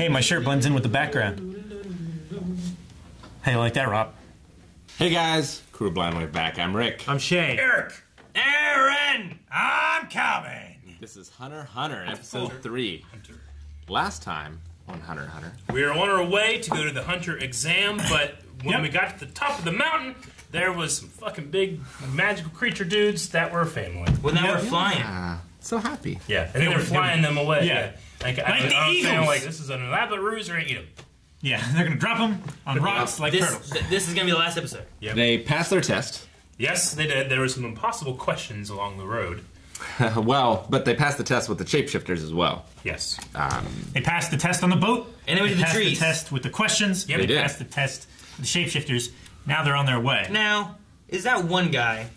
Hey, my shirt blends in with the background. Hey, you like that, Rob? Hey guys, Crew Blind Wave back. I'm Rick. I'm Shane. Eric. Aaron! I'm Calvin. This is Hunter Hunter, episode three. Hunter. Last time on Hunter Hunter, We were on our way to go to the hunter exam, but when Yep. we got to the top of the mountain, there was some fucking big magical creature dudes that were family. Well, now Yeah. we're flying. ah, so happy. Yeah, and then they're were- flying them away. yeah. Like, I, Like the I was saying, eagles. like this is an elaborate ruse. We're gonna eat them. Yeah, they're gonna drop them on rocks like This, turtles. th- this is gonna be the last episode. They passed their test. Yes, they did. There were some impossible questions along the road. well, but they passed the test with the shapeshifters as well. Yes. Um, they passed the test on the boat. And they went to the passed trees. the test with the questions. Yep. they They did. passed the test with the shapeshifters. Now they're on their way. Now, is that one guy,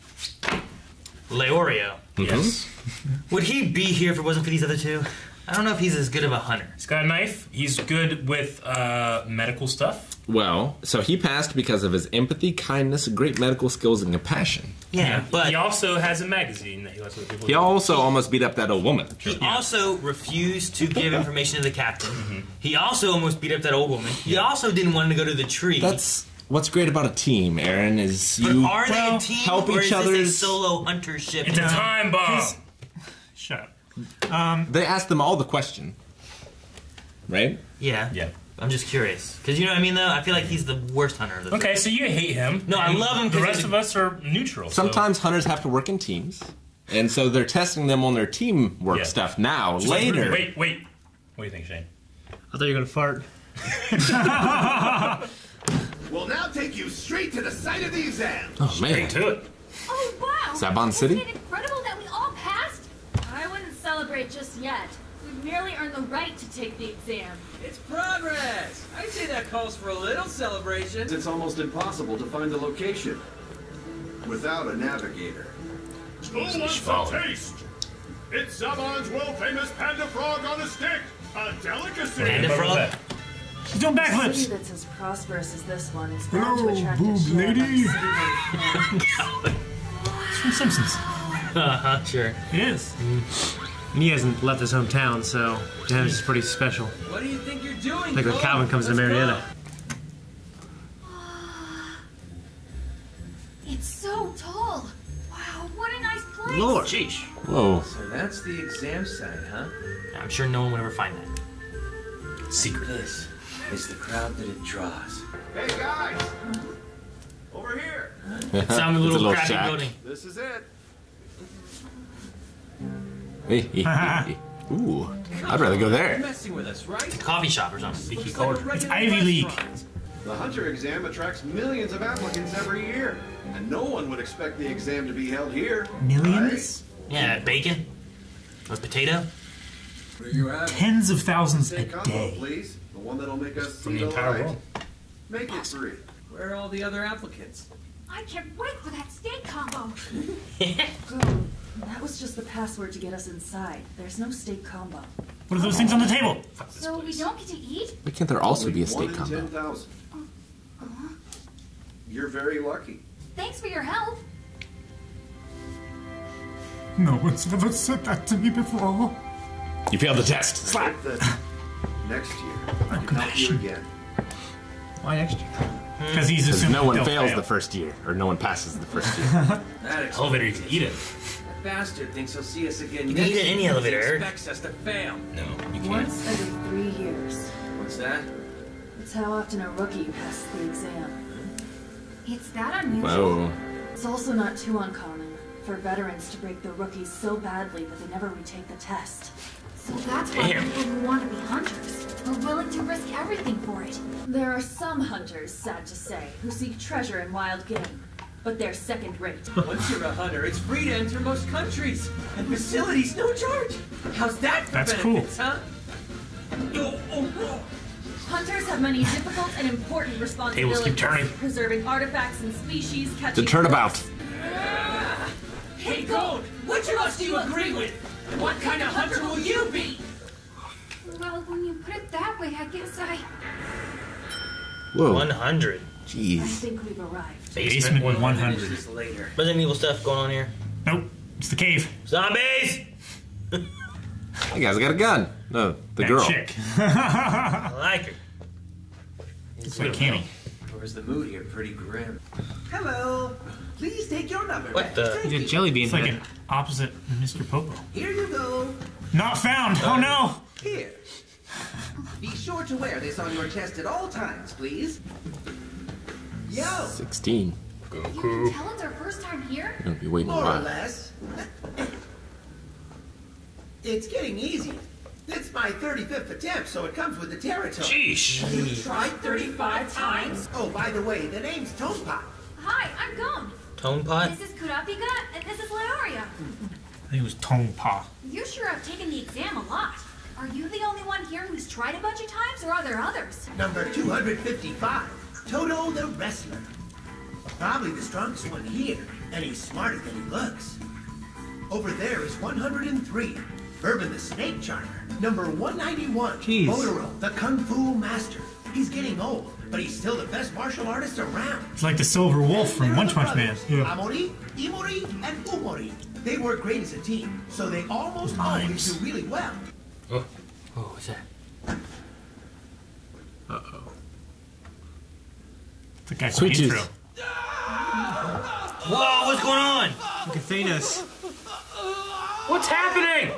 Leorio? Yes. Mm-hmm. Would he be here if it wasn't for these other two? I don't know if he's as good of a hunter. He's got a knife. He's good with uh, medical stuff. Well, so he passed because of his empathy, kindness, great medical skills, and compassion. Yeah, but he also has a magazine that he lets people. He also almost beat up that old woman. he also refused to give information to the captain. He also almost beat up that old woman. He also didn't want to go to the tree. That's what's great about a team, Aaron, is but you are they well, a team help or each is this other's- solo hunter ship? It's a time bomb. His- Shut up. they asked them all the question. Right? yeah, Yeah. I'm just curious because you know what I mean. Though I feel like he's the worst hunter of the Okay, so you hate him. No, I love him The rest he's of us are neutral. so- Sometimes hunters have to work in teams. And so they're testing them on their teamwork Yeah. stuff now. Just Later. Ruby. Wait, wait. What do you think, Shane? I thought you were gonna fart. We'll now take you straight to the site of the exam. oh man. To it. Oh wow! Zaban City? Isn't incredible that we all passed? I wouldn't celebrate just yet. We've merely earned the right to take the exam. It's progress! I'd say that calls for a little celebration. It's almost impossible to find the location without a navigator. Who wants a taste? It's Zaban's world-famous panda frog on a stick, a delicacy. Panda What was frog? that? He's doing city backflips. that's as prosperous as this one is bound to Hello, attract boob share lady. of It's from Simpsons. Uh-huh, sure. It is. And he hasn't left his hometown, so to him it's pretty special. What do you think you're doing? Like when Cole? Calvin comes to Let's Marietta. Ah, it's so tall. Wow, what a nice place. Lord. Sheesh. Whoa. So that's the exam site, huh? I'm sure no one would ever find that. Secret. This is the crowd that it draws. Hey guys! Over here! It sounded a It's little, crappy shack. building. This is it. Ooh. I'd rather go there. messing with us, right? Coffee shop or something. Looks like It's Ivy League. The Hunter exam attracts millions of applicants every year, and no one would expect the exam to be held here. Millions? Yeah, bacon. With potato. You? Tens of thousands a combo, day. please. The one that'll make us From the the entire light. world. Make it free. Where are all the other applicants? I can't wait for that steak combo. That was just the password to get us inside. There's no steak combo. What are those things on the table? So we don't get to eat? Why can't there also Only be a steak one in combo? 10,000. You're very lucky. Thanks for your help. No one's ever said that to me before. You failed the test. Slap. Hope next year I can help you again. Why next year? Hmm. Because he's assuming no one fails fail. the first year, or no one passes the first year. That explains Elevator, you can eat it. That bastard thinks he'll see us again You next can eat it in any elevator, He expects us to fail. No, you can't. Once every three years. What's that? It's how often a rookie passes the exam. It's that unusual. Whoa. It's also not too uncommon for veterans to break the rookies so badly that they never retake the test. So that's why Damn. people who want to be hunters are willing to risk everything for it. There are some hunters, sad to say, who seek treasure in wild game, but they're second rate. Once you're a hunter, it's free to enter most countries. And facilities, no charge. How's that for That's cool. benefits, huh? Oh, oh, oh. Hunters have many difficult and important responsibilities. keep turning. Preserving artifacts and species, catching The turnabout. Hey, Gon, which of us do you agree with? What kind of hunter will you be? Well, when you put it that way, I guess I. Whoa. 100. I think we've arrived. Basement 100. Finishes later. Resident Evil stuff going on here. Nope. It's the cave. Zombies! That guy's got a gun. No, the That girl. chick. I like her. It's like Cammy. Or is the mood here pretty grim? Hello. Please take your number. What the- Thank You you. jelly bean It's like an opposite Mr. Popo. Here you go. Not found. Oh no. Here. Be sure to wear this on your chest at all times, please. Yo, 16. You can tell it's our first time here? You're Gonna be waiting a more or less. It's getting easy. It's my 35th attempt, so it comes with the territory. Sheesh. You've tried 35 times? Oh, by the way, the name's Tonpa. Hi, I'm Gon. Tone pot? This is Kurapika, and this is Leorio. I think it was Tong Pa. You sure have taken the exam a lot. Are you the only one here who's tried a bunch of times, or are there others? Number 255, Todo the Wrestler. Probably the strongest one here, and he's smarter than he looks. Over there is 103, Bourbon the Snake Charmer. Number 191, Jeez. Bodoro the Kung Fu Master. He's getting old, but he's still the best martial artist around. It's like the Silver Wolf from They're One Punch Man. Yeah. Amori, Imori, and Umori. They work great as a team, so they almost always do really well. Oh, oh what's that? It's the guy Sweet the tooth. intro. Whoa, what's going on? Look at Thanos. What's happening?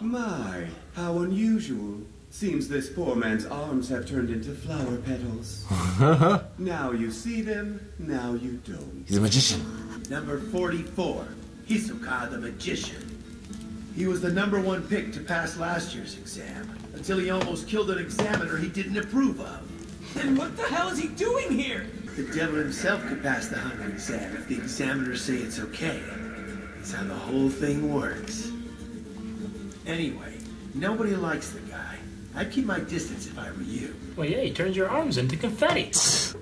My, how unusual. Seems this poor man's arms have turned into flower petals. now you see them, now you don't. He's a magician. Number 44, Hisoka the Magician. He was the number one pick to pass last year's exam, until he almost killed an examiner he didn't approve of. Then what the hell is he doing here? The devil himself could pass the hunter exam if the examiners say it's okay. That's how the whole thing works. Anyway, nobody likes the guy. I'd keep my distance if I were you. Well, yeah, he turns your arms into confetti.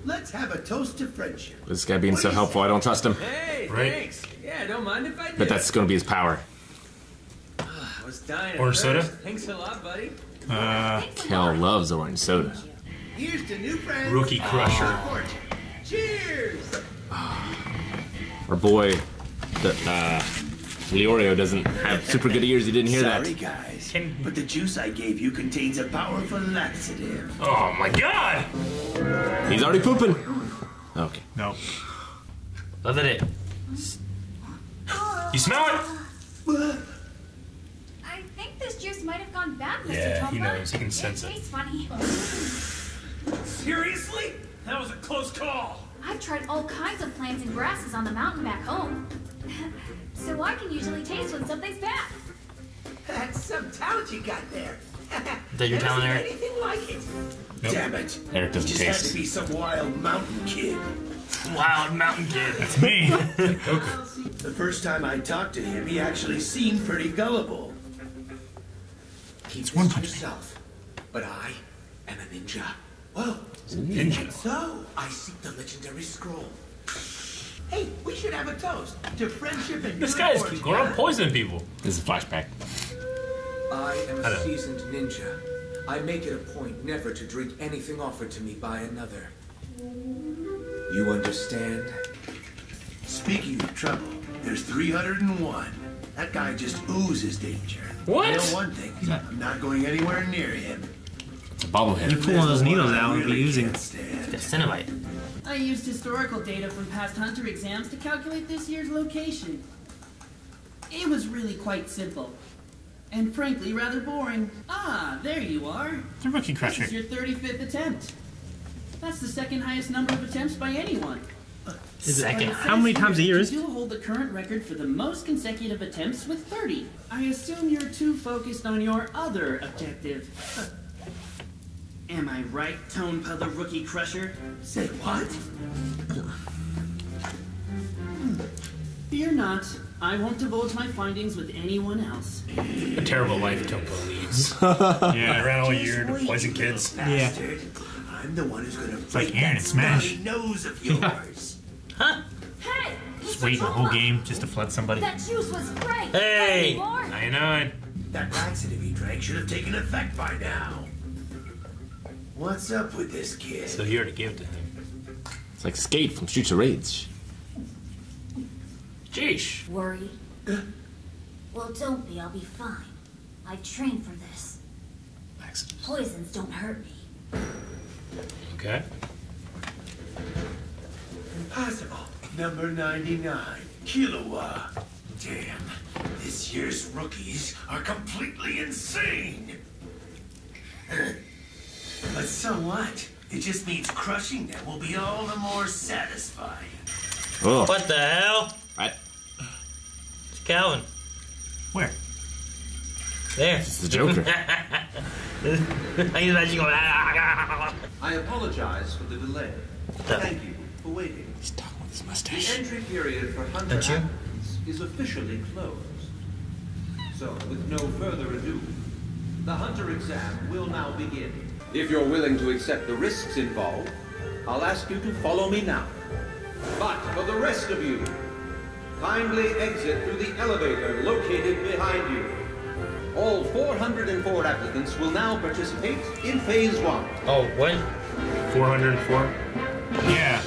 Let's have a toast to friendship. This guy being so helpful, I don't trust him. Hey, Right. thanks. Yeah, don't mind if I do. But that's gonna be his power. I was dying of Orange soda? Thanks a lot, buddy. Uh, Cal loves orange soda. Here's to new friends. Rookie crusher. and. Cheers! Our boy, the, uh, Leorio doesn't have super good ears. He didn't hear Sorry, that. guys, Can- but the juice I gave you contains a powerful laxative. Oh my god! He's already pooping. Okay. no. Love it. You smell it? I think this juice might have gone bad, Mr. Yeah, he knows. He can sense it. it. tastes funny. Seriously? That was a close call. I've tried all kinds of plants and grasses on the mountain back home. so I can usually taste when something's bad. That's some talent you got there. that your Never talent, Eric? Anything like it. Damn it. Eric doesn't Just had taste. to be some wild mountain kid. Wild mountain kid. It's me. The first time I talked to him, he actually seemed pretty gullible. Keep It's One to Punch Man. yourself. But I am a ninja. Ninja. So I seek the legendary scroll. Hey, we should have a toast to friendship and This guy's fortune. going poisoning people. This is a flashback. I am a seasoned ninja. I make it a point never to drink anything offered to me by another. You understand? Speaking of trouble, there's 301. That guy just oozes danger. What? I know one thing. I'm not going anywhere near him. It's a bobblehead. You pull one of those needles one I out and be really using. can't. The Cinnamite. I used historical data from past hunter exams to calculate this year's location. It was really quite simple. And frankly, rather boring. Ah, there you are. The Rookie This is your 35th attempt. That's the second highest number of attempts by anyone. Second. How many times a year is You hold the current record for the most consecutive attempts with 30. I assume you're too focused on your other objective. Am I right, Tonpa the Rookie Crusher? Say what? Fear not. I won't divulge my findings with anyone else. A terrible life Tonpa leads. Yeah. I ran all Just year to poison you kids. Bastard. I'm the one who's gonna break like Aaron that Smash. snotty nose of yours. Huh? Hey! Just Mr. waiting the whole game just to flood somebody. That juice was great. Hey! Any more? 99. That laxative he drank should have taken effect by now. What's up with this kid? So you already gave it to him. It's like Skate from Streets of Rage. Jeesh. Worry. Well, don't be. I'll be fine. I trained for this. Poisons don't hurt me. Okay. Impossible. Number 99, Killua. Damn, this year's rookies are completely insane. but so what? It just means crushing them will be all the more satisfying. Oh. What the hell? I, It's Calvin. Where? There. it's the Joker. I imagine going. "Ah, I apologize for the delay. Thank you for waiting. He's talking with his mustache. The entry period for Hunter Don't applicants is officially closed. So, with no further ado, the Hunter exam will now begin. If you're willing to accept the risks involved, I'll ask you to follow me now. But for the rest of you, kindly exit through the elevator located behind you. All 404 applicants will now participate in Phase 1. Oh, what? 404. Yeah.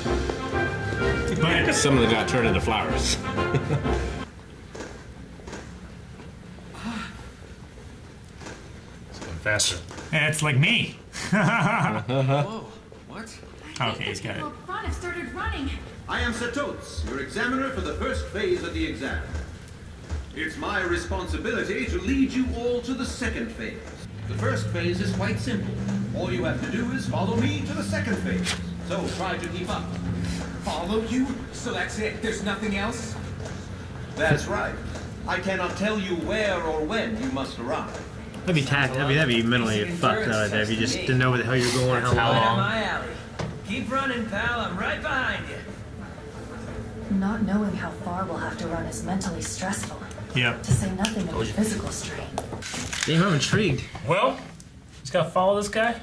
But Some of them got turned into flowers. Ah. It's going faster. it's like me. Whoa, what? Okay, he's got it. Front have started running. I am Satotz, your examiner for the first phase of the exam. It's my responsibility to lead you all to the second phase. The first phase is quite simple. All you have to do is follow me to the second phase. So try to keep up. Follow you? So that's it? There's nothing else? That's right. I cannot tell you where or when you must arrive. That'd be tact. That'd be, that'd be mentally fucked though. Right there, if you just didn't know where the hell you're going, how How long. long? My alley. Keep running, pal. I'm right behind you. Not knowing how far we'll have to run is mentally stressful. Yep. To say nothing of the physical strain. Damn, I'm intrigued. Well, just gotta follow this guy.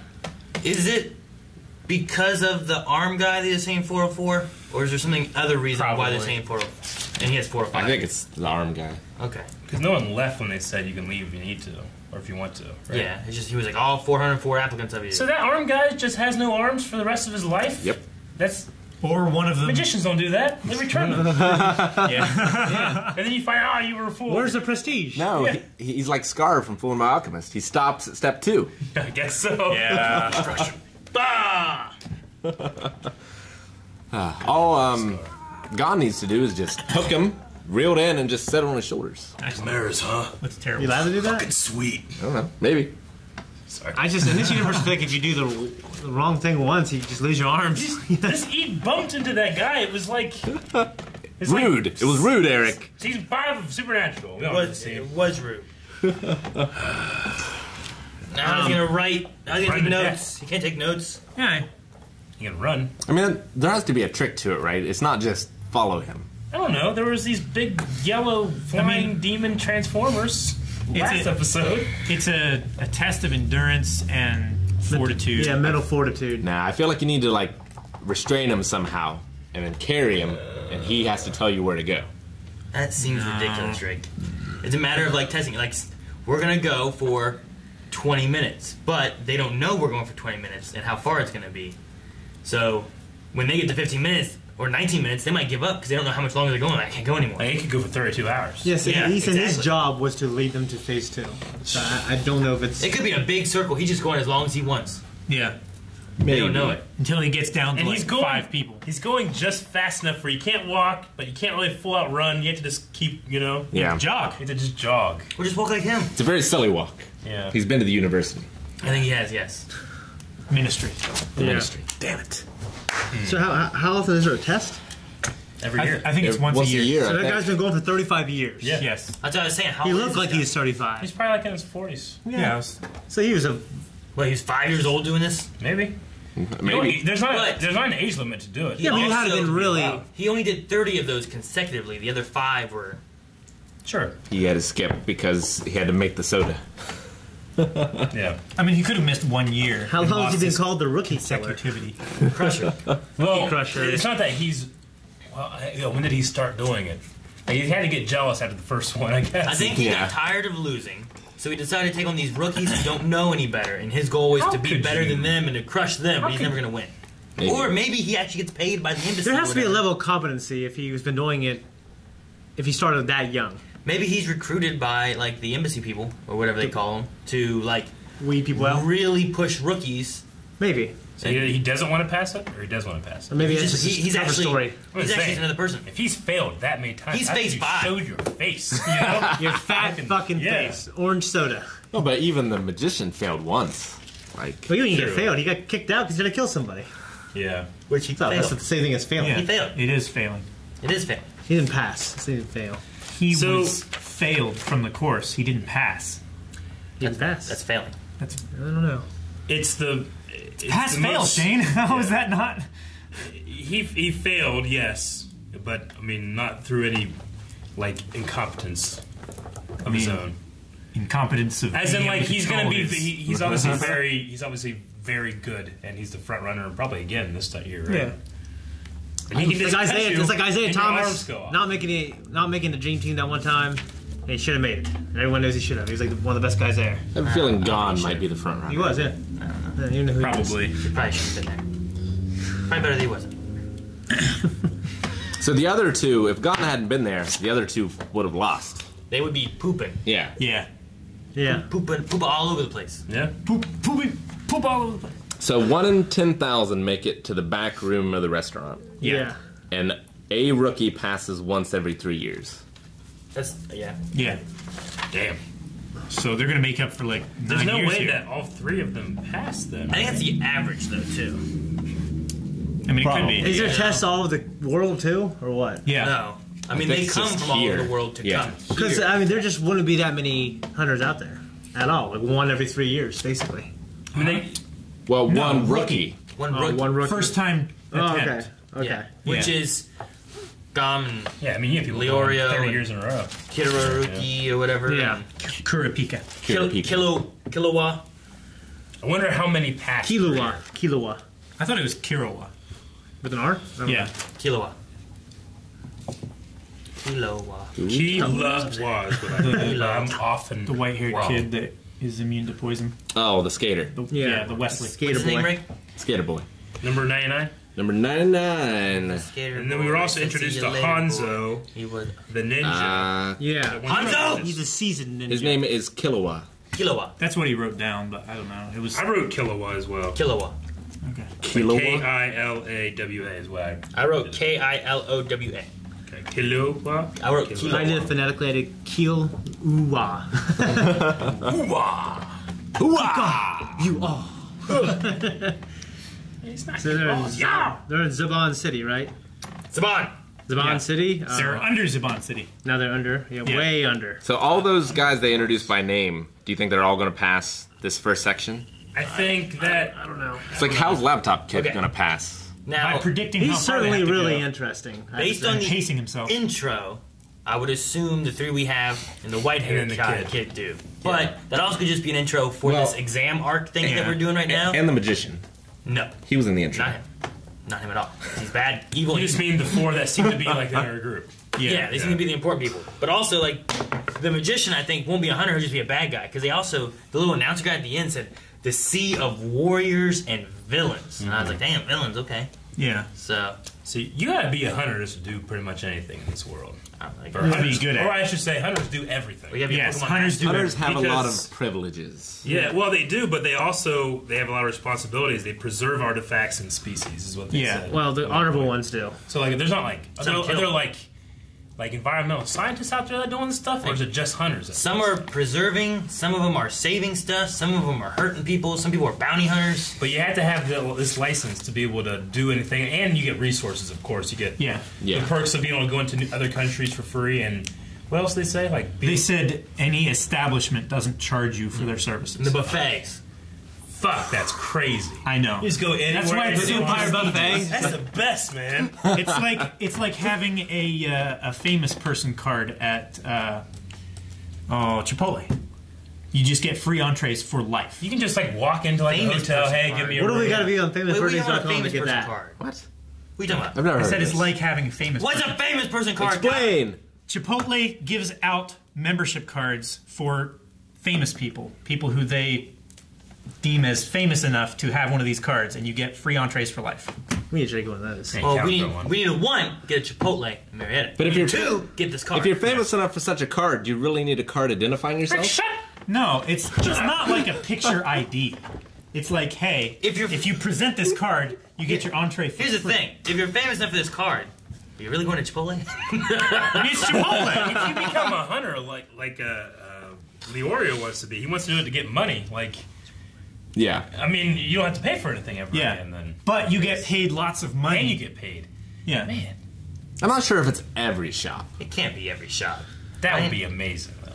Is it because of the arm guy that is saying 404? Or is there something other reason why they're Probably. saying 404? And he has 405. I think it's the arm guy. Okay. Because no one left when they said you can leave if you need to, or if you want to. Right? Yeah, it's just he was like all 404 applicants of you. So that arm guy just has no arms for the rest of his life. Yep. That's Or one of them. magicians don't do that. They return them. Yeah. yeah. and then you find out you were a fool. Where's the prestige? No, Yeah. he, he's like Scar from Full Metal Alchemist. He stops at step two. I guess so. Yeah. bah! Ah, all um, Gon needs to do is just hook him, reel it in, and just set it on his shoulders. Mirrors, huh? That's terrible. You allowed to do that? Fucking sweet. I don't know. Maybe. Sorry. I just in this universe, I think if you do the, the wrong thing once, you just lose your arms. This he bumped into that guy. It was like it's like- rude. it was rude, Eric. season five of Supernatural. It all know the was, it was rude. now I was um, gonna write. I was gonna take notes. You can't take notes. Yeah. You can run. I mean, there has to be a trick to it, right? It's not just follow him. I don't know. There was these big yellow flying demon transformers last a- episode. It's a, a test of endurance and fortitude. Yeah, mental fortitude. Nah, I feel like you need to like restrain him somehow and then carry him, and he has to tell you where to go. That seems ridiculous, Rick. It's a matter of like testing. Like we're gonna go for 20 minutes, but they don't know we're going for 20 minutes and how far it's gonna be. So when they get to 15 minutes or 19 minutes, they might give up because they don't know how much longer they're going. I can't go anymore. Like, it could go for 32 hours. Yes, Yeah, he said his job was to lead them to phase two. So I, I don't know if it's. It could be a big circle. He's just going as long as he wants. yeah. They don't know it. Until he gets down to And like he's going five people. He's going just fast enough where you can't walk, but you can't really full out run. You have to just keep, you know, Yeah. jog. You have to just jog. Or just walk like him. It's a very silly walk. Yeah. He's been to the university. I think he has. Yes. Ministry. The Yeah. ministry. Damn it. So how, how- how often is there a test? Every I, year. I think it's Yeah, once, once a a year. year, So that guy's been going for 35 years. Yeah. Yes. That's what I was saying. How He old looked is like this he was 35. He's probably like in his 40s. Yeah. So he was a. guy? What? He was five years old doing this. Maybe. Maybe. You know, there's not But- there's not an age limit to do it. Yeah, but you had to also- been really. He only did 30 of those consecutively. The other five were. Sure. He had to skip because he had to make the soda. Yeah. I mean, he could have missed one year. How long has he been called the rookie consecutivity? Crusher. Well, Crusher. it's not that he's. Well, you know, when did he start doing it? Like, he had to get jealous after the first one, I guess. I think he Yeah. got tired of losing, so he decided to take on these rookies who don't know any better, and his goal was How to be better you? than them and to crush them, How but he's never going to win. Maybe. Or maybe he actually gets paid by the embassy. There has to be a level of competency if he's been doing it. If he started that young. Maybe he's recruited by like the embassy people or whatever they call them to like weed people out. Really push rookies. Maybe. So he, he doesn't want to pass it, or he does want to pass it. Or maybe He's just- just he- he's cover actually- story. he's I'm actually another person. If he's failed that many times, He's how could you five. Show your face. You know? Your fat fucking yeah. face. Orange soda. No, but even the magician failed once. Like, Well, you didn't get failed. He got kicked out because he had to kill somebody. Yeah. Which he thought that's failed. the same thing as failing. Yeah. He failed. It is failing. It is failing. He didn't pass. So he didn't fail. He So- was failed from the course. He didn't pass. He didn't pass. That's failing. That's I don't know. It's the it's pass the fail, most- Shane. How is that not? He he failed, yes, but I mean not through any like incompetence of his mean, own. Incompetence of As in, being like to he's gonna control be his- he, he's obviously very he's obviously very good, and he's the front runner probably again this time year, right? Yeah. And he can It's just like Isaiah, you it's like Isaiah and your arms Thomas not making it, not making the dream team that one time. He should have made it. And everyone knows he should have. He was like one of the best guys there. I have a feeling Gon might be the front runner. He was, yeah. Yeah, you know who he was. Probably. He probably should have been there. Probably better than he wasn't. So the other two, if Gon hadn't been there, the other two would have lost. They would be pooping. Yeah. Yeah. Yeah. Pooping, poop all over the place. Yeah. Poop, pooping, poop all over the place. So one in ten thousand make it to the back room of the restaurant, Yeah. and a rookie passes once every three years. That's yeah. Yeah. Damn. So they're gonna make up for like There's no years way here. that all three of them passed them. I think that's the average though too. I mean, it could be. Is there tests all over the world too, or what? Yeah. No, I mean I think they come just from all over the world to Yeah. come. Because. I mean, there just wouldn't be that many hunters out there at all. Like one every three years, basically. I mean, they, Well, No, one rookie. rookie. one Oh, rookie. one rookie. First time Oh, okay. attempt. Okay. Yeah. Which Yeah. is Gon and yeah, I mean, you have people Leorio going thirty and- years in a row. Kiraruki or whatever. Yeah. and Kurapika. Kil- Kurapika. Kilo Kilowa. I wonder how many passed. Kilua. Kilua. I thought it was Kirawa. With an R? I don't Yeah. Kilowa. Kilowa. Kila was what I heard. I'm often The white-haired wrong. kid that is immune to poison. Oh, the skater, The, Yeah. yeah. the Wesley. Skater What's his name, boy. Rick? skater boy. Number ninety nine. Number ninety-nine. Skater And then we were also introduced to later, Hanzo. boy. He would. The ninja. Uh, Yeah. When Hanzo! He's a seasoned ninja. his name is Killua. Kilowa. That's what he wrote down, but I don't know. It was I wrote Kilowa as well. Kilowa. okay. K Killua. I L A W A is what I. I wrote K I L O W A. Okay. Kilowa. I wrote Kilowa. I did it phonetically. I did Keel Uwa. Hooah! You are. It's not So they're in, Kilowa. Yeah. they're in Zaban City, right? Saban. Zaban Yeah. City? They're Uh, under Zaban City. now they're under. Yeah, Yeah. way under. So all those guys they introduced by name, do you think they're all going to pass this first section? I think that I don't know. It's like how's laptop kid Okay. going to pass? Now, By predicting He's how far they certainly have to really go. interesting. Based on to the say. pacing himself. intro, I would assume the three we have and the white haired And the kid. kid do. But that also could just be an intro for Well, this exam arc thing yeah. that we're doing right now. And the magician. no, He was in the intro. not him. Not him at all. He's bad, evil. you just mean the four that seem to be like in our group. yeah, Yeah. they seem to be the important people. But also, like, the magician, I think, won't be a hunter, he'll just be a bad guy. Because they also, the little announcer guy at the end said, the sea of warriors and villains. And I was mm-hmm. like, damn, villains, okay. Yeah. So, So you gotta be a hunter just to do pretty much anything in this world. I'm like, Or, be good at or. I should say, hunters do everything. we have your Yes, hunters do Hunters have a lot of privileges. Yeah, well, they do, but they also they have a lot of responsibilities. They preserve artifacts and species, is what they Yeah. said. Well, the honorable ones do. so like, there's not like are there, are kill. there like like environmental scientists out there that are doing this stuff, or is it just hunters? Some are preserving, some of them are saving stuff, some of them are hurting people, some people are bounty hunters. But you have to have the, this license to be able to do anything, and you get resources, of course. You get Yeah. Yeah. the perks of being able to go into other countries for free, and what else they say? Like They said any establishment doesn't charge you for their services. The buffets. Fuck, that's crazy. I know. You just go anywhere. That's why and it's you Empire just eat. Buffet. That's the best, man. it's like it's like having a uh, a famous person card at uh, oh Chipotle. You just get free entrees for life. You can just like walk into like Famous a hotel. Hey, card. give me a What do we got to be on Wait, we want a famousbirthdays.com to famous get person that? card. What? What are you talking about? I've never I heard said of it's this. like having a famous. What's person. a famous person card? guy? Explain. Chipotle gives out membership cards for famous people, people who they deem as famous enough to have one of these cards, and you get free entrees for life. We need to drink one of those. Well, we need, we need a one, get a Chipotle in Marietta. But if you're two, get this card. If you're famous enough for such a card, do you really need a card identifying yourself? Shut. No, it's just not like a picture ID. It's like, hey, if, you if you present this card, you get your entree. For Here's the thing: if you're famous enough for this card, are you really going to Chipotle? it's Chipotle. if you become a hunter like like uh, uh, Leorio wants to be, he wants to do it to get money. Like, Yeah. I mean, you don't have to pay for anything ever Yeah. again. Then, but you get paid lots of money. and you get paid. Yeah. Man, I'm not sure if it's every shop. It can't be every shop. that would be amazing. Though.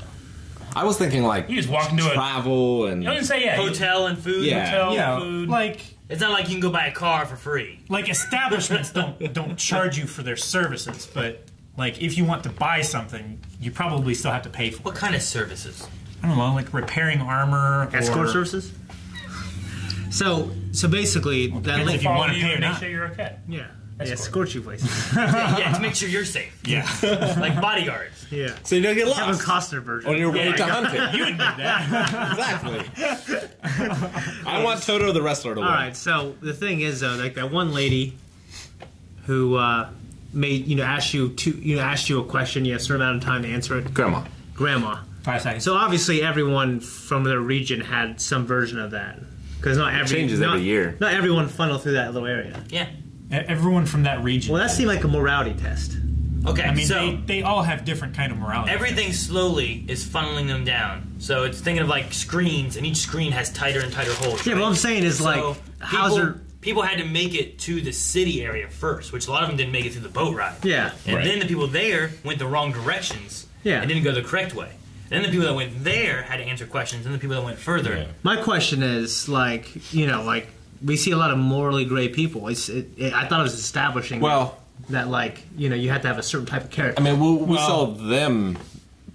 I was thinking like You just walk into a travel and You don't even say yeah. Hotel and food. Yeah. Hotel, Yeah, food. like It's not like you can go buy a car for free. like establishments don't don't charge you for their services, but like if you want to buy something, you probably still have to pay for. What kind of services? I don't know, like repairing armor, Escort or, services. So, so basically, that Depends link if you wanna want to pay or make not. sure you're okay. Yeah. They Escort. escort you places. yeah, to make sure you're safe. Yeah. like bodyguards. yeah. so you don't get Kevin lost Costner version. on your way Yeah, to hunting. You admit that. exactly. I want Todo the wrestler to All win. right. So the thing is, though, like that one lady who uh, made you know asked you to you know asked you a question, you have a certain amount of time to answer it. Grandma. Grandma. Five seconds. So obviously, everyone from their region had some version of that because not every changes not, every year. Not everyone funnel through that little area. Yeah. E- Everyone from that region. Well, that seemed like a morality test. Okay. I mean, so they, they all have different kind of morality. everything slowly is funneling them down. So it's thinking of like screens, and each screen has tighter and tighter holes. Yeah, right? but what I'm saying is So like, how's people, there? people had to make it to the city area first, which a lot of them didn't make it through the boat ride. Yeah. And Right. then the people there went the wrong directions. Yeah. And didn't go the correct way. Then the people that went there had to answer questions, and the people that went further. My question is like, you know, like we see a lot of morally gray people. It's, it, it, I thought it was establishing. Well- that like you know you had to have a certain type of character. I mean, we, we Well- saw them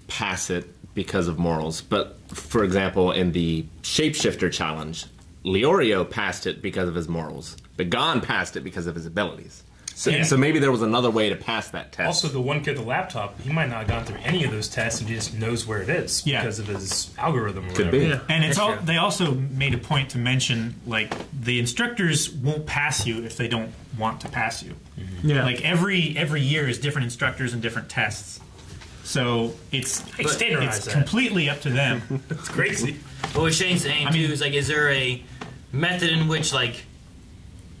pass it because of morals, but for example, in the shapeshifter challenge, Leorio passed it because of his morals. Begon passed it because of his abilities. So, Yeah. so maybe there was another way to pass that test. Also, the one kid with the laptop, he might not have gone through any of those tests and he just knows where it is Yeah. because of his algorithm. Or Could whatever. be. Yeah. And it's all. They also made a point to mention like the instructors won't pass you if they don't want to pass you. Mm-hmm. yeah, Like every every year is different instructors and different tests. So it's They it's completely up to them. It's crazy. But what Shane's saying I mean- too is like, is there a method in which like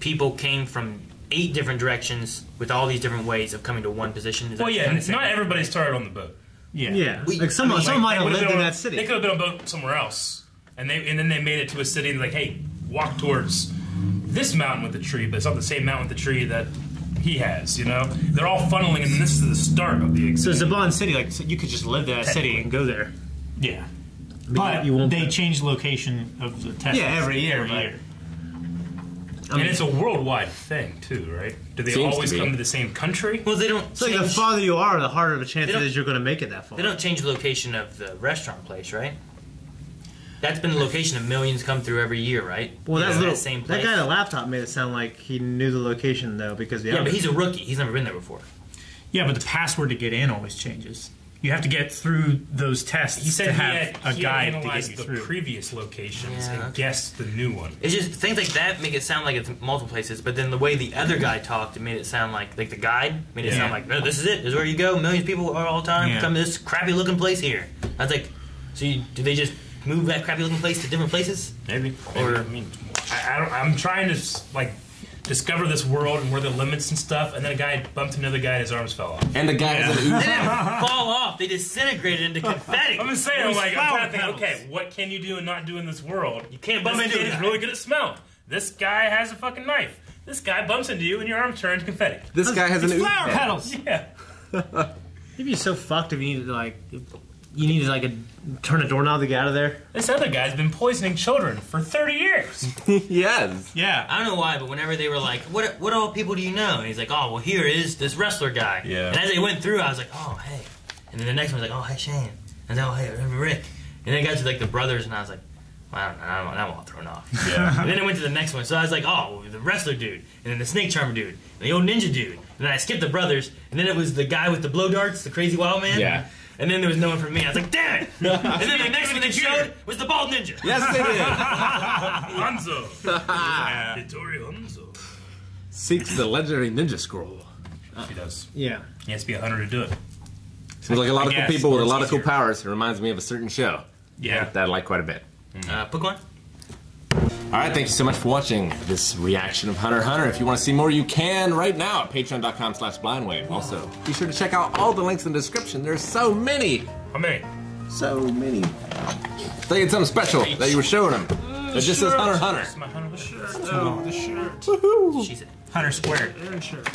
people came from eight different directions with all these different ways of coming to one position? Is Well, yeah, kind of not everybody started on the boat. Yeah. yeah. We- like someone, I mean, someone might have would've lived in on- that city. They could have been on a boat somewhere else, and they and then they made it to a city and like, hey, walk towards this mountain with the tree, but it's not the same mountain with the tree that he has. You know, they're all funneling, and this is the start of the So exam. Zaban City, like so you could just live in that city and go there. Yeah. But But you won't- they change location of the test. Yeah, every year, Every right. year. I and mean, it's a worldwide thing too, right? Do they Seems to always come to the same country? Well, they don't. it's like the farther you are, the harder the a chance They it don't- is you're going to make it that far. They don't change the location of the restaurant place, right? That's been the location of millions come through every year, right? Well, You that's know, little, that same that guy in the laptop made it sound like he knew the location though because the yeah, but he's a rookie. He's never been there before. Yeah, but the password to get in always changes. You have to get through those tests He said to he have had, a he guide had to get you the through. previous locations Yeah, and okay. guessed the new one. It's just things like that make it sound like it's multiple places, but then the way the other guy talked, it made it sound like like the guide made it Yeah. sound like no, this is it. This is where you go. Millions of people are all the time Yeah. come to this crappy looking place here. I was like, so you, do they just move that crappy looking place to different places? Maybe. Or- Or I mean, I, I don't, I'm trying to like discover this world and where the limits and stuff, and then a guy bumped another guy and his arms fell off. and the guy has an They didn't fall off. They disintegrated into confetti. I'm just saying, I'm was like, I'm flower trying to think, okay, what can you do and not do in this world? You can't bump this into kid a is really good at smell. This guy has a fucking knife. This guy bumps into you and your arm turns confetti. This guy has an It's Uzi. flower petals. Yeah. You'd be so fucked if you needed like you needed like a turn a doorknob to get out of there. This other guy's been poisoning children for 30 years. yes. Yeah. I don't know why, but whenever they were like, "What what all people do you know?" and he's like, "Oh, well, here is this wrestler guy." Yeah. And as they went through, I was like, "Oh, hey," and then the next one was like, "Oh, hey, Shane," and then, "Oh, hey, Rick," and then it got to like the brothers, and I was like. Well, I don't know, I'm, I'm all thrown off. Yeah. and then it went to the next one, so I was like, "Oh, well, the wrestler dude, and then the snake charmer dude, and the old ninja dude." And then I skipped the brothers, and then it was the guy with the blow darts, the crazy wild man. Yeah. And then there was no one for me. I was like, damn it! And then the next one they showed was the bald ninja. Yes, they did. Hanzo. Hattori Hanzo. Seeks the legendary ninja scroll. He does. Yeah. He has to be a hunter to do it. Seems like a lot of I cool people with a lot of cool powers. It reminds me of a certain show. Yeah. That I like quite a bit. Uh, Pokemon? All right, thank you so much for watching this reaction of Hunter Hunter. If you want to see more, you can right now at patreon.com slash blindwave. Also, be sure to check out all the links in the description. There's so many. How many? So many. They had something special that you were showing them. Uh, it just says Hunter x Hunter. My hunter shirt. Oh, the shirt. She said. Hunter squared. Aaron shirt.